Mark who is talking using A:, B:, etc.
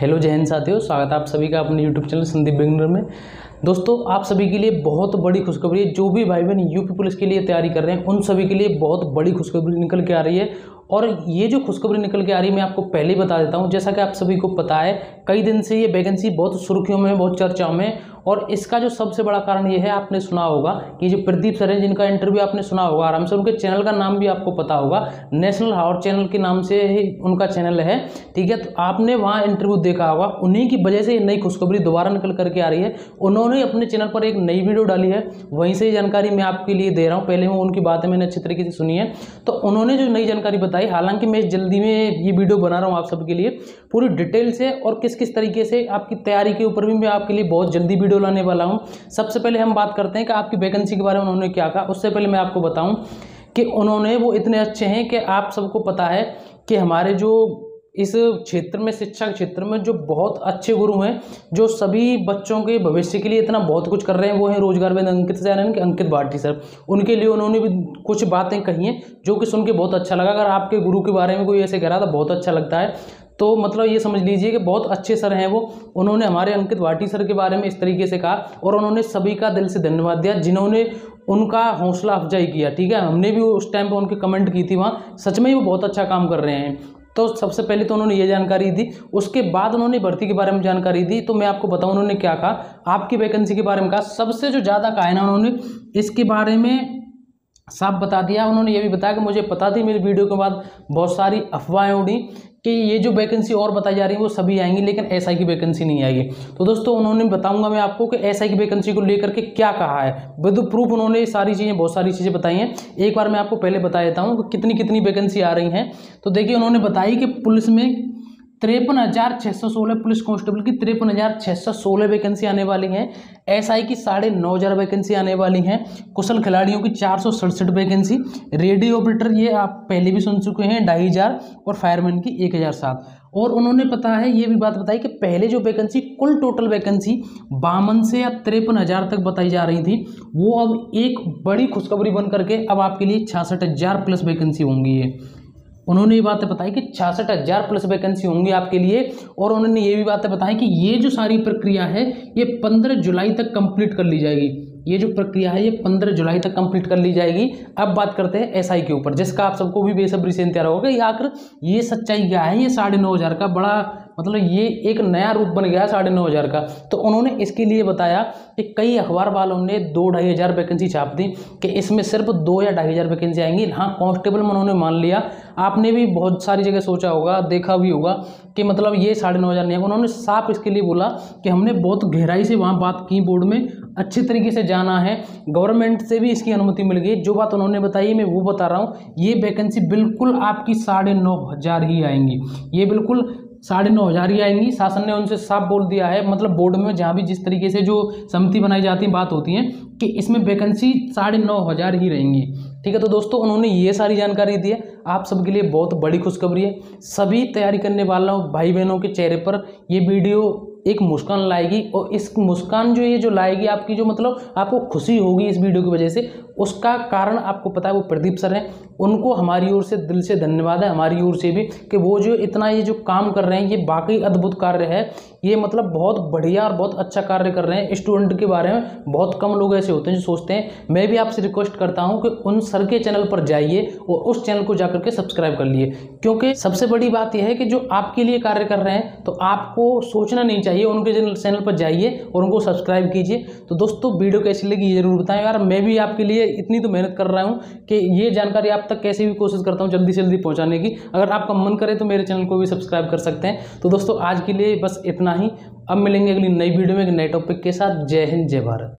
A: Hello Jain साथियों स्वागत है आप सभी का अपने यूट्यूब चैनल संदीप बिगनर में। दोस्तों, आप सभी के लिए बहुत बड़ी खुशखबरी है। जो भी भाई बहन यूपी पुलिस के लिए तैयारी कर रहे हैं, उन सभी के लिए बहुत बड़ी खुशखबरी निकल के आ रही है। और ये जो खुशखबरी निकल के आ रही है, मैं आपको पहले ही बता देता हूँ, जैसा कि आप सभी को पता है, कई दिन से ये वैकेंसी बहुत सुर्खियों में बहुत चर्चाओं में और इसका जो सबसे बड़ा कारण ये है, आपने सुना होगा कि जो प्रदीप सर हैं, जिनका इंटरव्यू आपने सुना होगा, आराम से उनके चैनल का नाम भी आपको पता होगा। नेशनल हावर चैनल के नाम से ही उनका चैनल है। ठीक है तो आपने वहाँ इंटरव्यू देखा होगा, उन्हीं की वजह से ये नई खुशखबरी दोबारा निकल करके आ रही है। उन्होंने अपने चैनल पर एक नई वीडियो डाली है। वहीं से जानकारी मैं आपके लिए दे रहा हूँ। पहले मैं उनकी बातें मैंने अच्छी तरीके से सुनी है। तो उन्होंने जो नई जानकारी बताई, हालाँकि मैं जल्दी में ये वीडियो बना रहा हूँ आप सबके लिए। पूरी डिटेल से और किस किस तरीके से आपकी तैयारी के ऊपर भी मैं आपके लिए बहुत जल्दी वीडियो लाने वाला हूँ। सबसे पहले हम बात करते हैं कि आपकी वैकेंसी के बारे में उन्होंने क्या कहा। उससे पहले मैं आपको बताऊँ कि उन्होंने वो इतने अच्छे हैं कि आप सबको पता है कि हमारे जो इस क्षेत्र में, शिक्षा के क्षेत्र में जो बहुत अच्छे गुरु हैं, जो सभी बच्चों के भविष्य के लिए इतना बहुत कुछ कर रहे हैं, वो हैं रोज़गार में अंकित सैन के अंकित भाटी सर। उनके लिए उन्होंने भी कुछ बातें कही हैं, जो कि सुन के बहुत अच्छा लगा। अगर आपके गुरु के बारे में कोई ऐसे कह रहा था बहुत अच्छा लगता है। तो मतलब ये समझ लीजिए कि बहुत अच्छे सर हैं वो। उन्होंने हमारे अंकित भाटी सर के बारे में इस तरीके से कहा और उन्होंने सभी का दिल से धन्यवाद दिया, जिन्होंने उनका हौसला अफजाई किया, ठीक है? हमने भी उस टाइम पर उनके कमेंट की थी वहाँ। सच में ही वो बहुत अच्छा काम कर रहे हैं। तो सबसे पहले तो उन्होंने ये जानकारी दी, उसके बाद उन्होंने भर्ती के बारे में जानकारी दी तो मैं आपको बताऊँ उन्होंने क्या कहा। आपकी वैकेंसी के बारे में कहा। सबसे जो ज़्यादा कहा है ना उन्होंने, इसके बारे में साफ़ बता दिया। उन्होंने ये भी बताया कि मुझे पता थी, मेरी वीडियो के बाद बहुत सारी अफवाहें उड़ी कि ये जो वैकेंसी और बताई जा रही है, वो सभी आएँगी, लेकिन एसआई की वैकेंसी नहीं आएगी। तो दोस्तों, उन्होंने बताऊँगा मैं आपको कि एसआई की वैकेंसी को लेकर के क्या कहा है। विद प्रूफ उन्होंने सारी चीज़ें, बहुत सारी चीज़ें बताई हैं। एक बार मैं आपको पहले बता देता हूँ कि कितनी कितनी वैकेंसी आ रही हैं। तो देखिए, उन्होंने बताई कि पुलिस में तिरपन हज़ार छः सौ सोलह पुलिस कांस्टेबल की तिरपन हज़ार छः सौ सोलह वैकेंसी आने वाली हैं। एसआई की साढ़े नौ हज़ार वैकेंसी आने वाली हैं। कुशल खिलाड़ियों की चार सौ सड़सठ वैकेंसी रेडियो ऑपरेटर ये आप पहले भी सुन चुके हैं, ढाई हज़ार और फायरमैन की एक हज़ार सात। और उन्होंने पता है, ये भी बात बताई कि पहले जो वैकेंसी कुल टोटल वैकेंसी बावन से या तिरपन हज़ार तक बताई जा रही थी। वो अब एक बड़ी खुशखबरी बन करके अब आपके लिए छियासठ हज़ार प्लस वैकेंसी होंगी ये। उन्होंने ये बातें बताई कि छियासठ हज़ार प्लस वैकेंसी होंगी आपके लिए, और उन्होंने ये भी बातें बताई कि ये जो सारी प्रक्रिया है, ये पंद्रह जुलाई तक कंप्लीट कर ली जाएगी। ये जो प्रक्रिया है, ये पंद्रह जुलाई तक कंप्लीट कर ली जाएगी। अब बात करते हैं एसआई के ऊपर, जिसका आप सबको भी बेसब्री से इंतज़ार होगा ये आखिर ये सच्चाई क्या है? ये साढ़े नौ हज़ार का बड़ा मतलब ये एक नया रूप बन गया साढ़े नौ हज़ार का। तो उन्होंने इसके लिए बताया कि कई अखबार वालों ने दो ढाई हज़ार वैकेंसी छाप दी कि इसमें सिर्फ़ दो या ढाई हज़ार वैकेंसी आएँगी। हाँ कांस्टेबल में उन्होंने मान लिया। आपने भी बहुत सारी जगह सोचा होगा, देखा भी होगा कि मतलब ये साढ़े नौ हज़ार नहीं है। उन्होंने साफ़ इसके लिए बोला कि हमने बहुत गहराई से वहाँ बात की बोर्ड में अच्छे तरीके से जाना है। गवर्नमेंट से भी इसकी अनुमति मिल गई। जो बात उन्होंने बताई मैं वो बता रहा हूँ। ये वैकेंसी बिल्कुल आपकी साढ़े नौ हज़ार ही आएँगी। ये बिल्कुल साढ़े नौ हज़ार ही आएँगी। शासन ने उनसे साफ़ बोल दिया है। मतलब बोर्ड में जहाँ भी जिस तरीके से जो समिति बनाई जाती है, बात होती है, कि इसमें वैकेंसी साढ़े नौ हज़ार ही रहेंगी। ठीक है तो दोस्तों, उन्होंने ये सारी जानकारी दी है। आप सबके लिए बहुत बड़ी खुशखबरी है। सभी तैयारी करने वालों भाई बहनों के चेहरे पर। ये वीडियो एक मुस्कान लाएगी और इस मुस्कान जो ये जो लाएगी आपकी जो मतलब आपको खुशी होगी इस वीडियो की वजह से उसका कारण आपको पता है वो प्रदीप सर हैं। उनको हमारी ओर से दिल से धन्यवाद है, हमारी ओर से भी कि वो जो इतना ये जो काम कर रहे हैं, ये बाकी अद्भुत कार्य है। ये मतलब बहुत बढ़िया और बहुत अच्छा कार्य कर रहे हैं स्टूडेंट के बारे में। बहुत कम लोग ऐसे होते हैं जो सोचते हैं। मैं भी आपसे रिक्वेस्ट करता हूँ कि उन सर के चैनल पर जाइए और उस चैनल को जा के सब्सक्राइब कर लिए। क्योंकि सबसे बड़ी बात यह है कि जो आपके लिए कार्य कर रहे हैं तो आपको सोचना नहीं चाहिए, उनके चैनल पर जाइए और उनको सब्सक्राइब कीजिए। तो दोस्तों, वीडियो कैसी लगी ज़रूर बताएँ। यार मैं भी आपके लिए इतनी तो मेहनत कर रहा हूँ कि ये जानकारी आप तक कैसे भी कोशिश करता हूँ जल्दी से जल्दी पहुँचाने की। अगर आपका मन करे तो मेरे चैनल को भी सब्सक्राइब कर सकते हैं। तो दोस्तों, आज के लिए बस इतना ही। अब मिलेंगे अगली नई वीडियो में एक नए टॉपिक के साथ। जय हिंद, जय भारत।